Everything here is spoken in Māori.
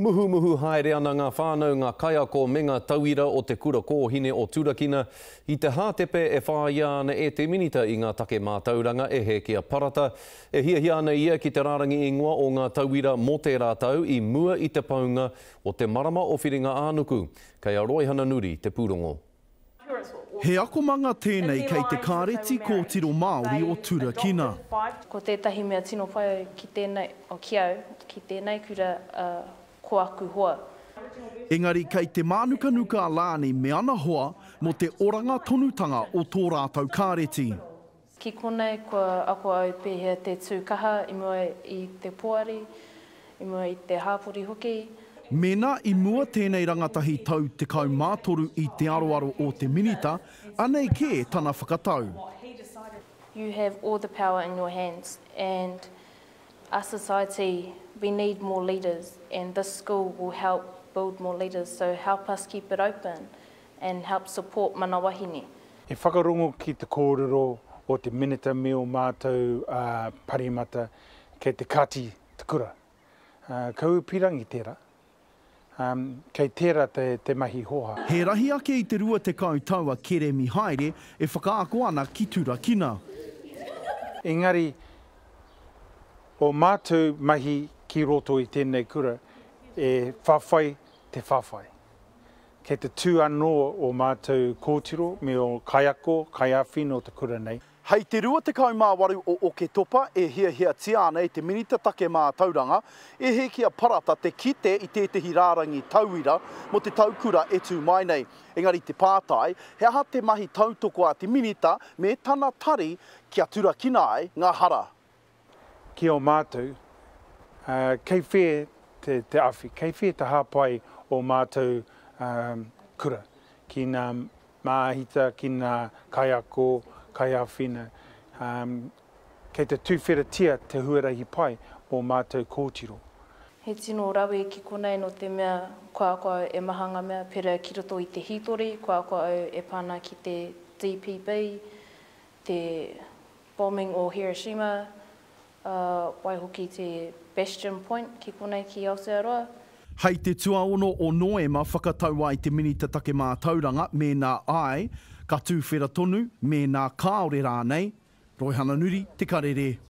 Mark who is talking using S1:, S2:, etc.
S1: Muhumuhu haere ana ngā whānau, ngā kaiako me ngā tauira o Te Kura Kōhine o Turakina i te hātepe e whāia ana e te Minita i ngā take mātauranga e Hēkia Parata. E hiahia ana ia ki te rārangi ingoa o ngā tauira mō tērā tau i mua i te paunga o te marama o Whiringa-ā-nuku. Kei a Roihana Nuri te pūrongo.
S2: He akomanga tēnei kei te Kāreti Kōtiro Māori o Turakina.
S3: Ko tētahi mea tino pai ki tēnei, ki au, ki tēnei kura, ko aku hoa.
S2: Engari kei te mānukanuka a Lani me ana hoa mō te oranga tonutanga o tō rātou kāreti.
S3: Ki konei kua ako au pēhea te tū kaha i mua i te poari, i mua i te hāpori hoki.
S2: Mēnā i mua tēnei rangatahi tau 13 i te aroaro o te Minita, anei kē tana whakatau.
S3: You have all the power in your hands and our society we need more leaders and this school will help build more leaders so help us keep it open. and help support mana wahine.
S4: He whakarongo ki te kōrero o te Minita me o mātou a Paremata kei te Kati te kura. Kauipirangi tērā. Kei tērā te mahi hoha.
S2: He rahi ake i te rua tekau tau a Keremi Haere e whakaako ana ki Turakina.
S4: Engari, o mātou mahi ki roto i tēnei kura, e whawhai te whawhai. Kei te tū anō ō mātou kōtiro me ō kaiako, kaiāwhina o te kura nei.
S2: Hei te 28 o Oketopa e hiahiatia ana e te Minita Take Mātauranga, e Hēkia Parata te kite i tētehi rārangi tauira mō te tau kura e tū mai nei. Engari te pātai, he aha te mahi tautoko a te Minita me tana tari kia turakina ai ngā hara?
S4: ki o mātou, kei whē te awhi, kei whē te hāpai o mātou kura ki nā māhita, ki nā kaiako, kaiāwhina, kei te tuwheratia te huarahi pai mō mātou kōtiro.
S3: He tino rawe ki konei nō te mea kua ako au e maha ngā mea pērā ki roto i te hītori, kua ako au e pā ana ki te DPB, te bombing o Hiroshima, ā, waihoki te Bastion Point ki konei ki Aotearoa.
S2: Hei te tuaono o Noema whakatau ai te Minita Take Mātauranga mēnā āe, ka tūwhera tonu, mēnā kāore rānei, Roihana Nuri, Te Karere.